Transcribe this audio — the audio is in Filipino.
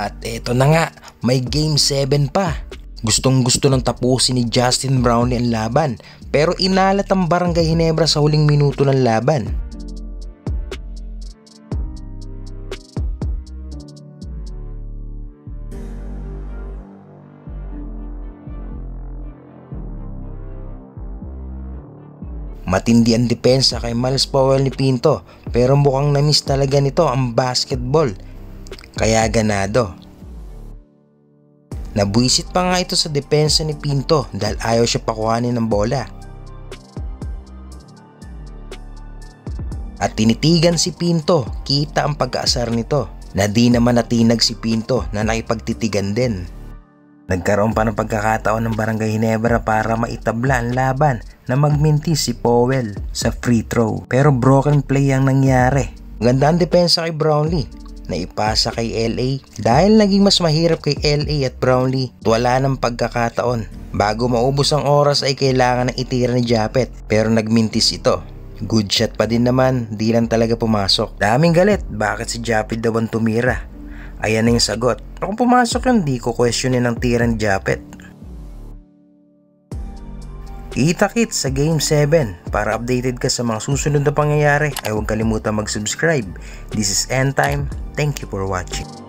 At eto na nga, may game 7 pa. Gustong gusto ng tapusin ni Justin Brownlee ang laban pero inalat ang Barangay Hinebra sa huling minuto ng laban. Matindi ang depensa kay Miles Powell ni Pinto pero mukhang na-miss talaga nito ang basketball. Kaya ganado. Nabuisit pa nga ito sa depensa ni Pinto dahil ayaw siya pakuhanin ng bola. At tinitigan si Pinto, kita ang pag-aasar nito na di naman natinag si Pinto na nakipagtitigan din. Nagkaroon pa ng pagkakataon ng Barangay Hinebra para maitabla ang laban na magmintis si Powell sa free throw. Pero broken play ang nangyari. Ganda ang depensa kay Brownlee na ipasa kay LA dahil naging mas mahirap kay LA at Brownlee wala ng pagkakataon. Bago maubos ang oras ay kailangan ng itira ni Japet pero nagmintis ito. Good shot pa din naman, di lang talaga pumasok. Daming galit, bakit si Japet daw ang tumira? Ayan na yung sagot. Kung pumasok yun, di ko questionin ang tira ni Japet. Kita-kits sa Game 7. Para updated ka sa mga susunod na pangyayari, ay huwag kalimutan mag-subscribe. This is End Time. Thank you for watching.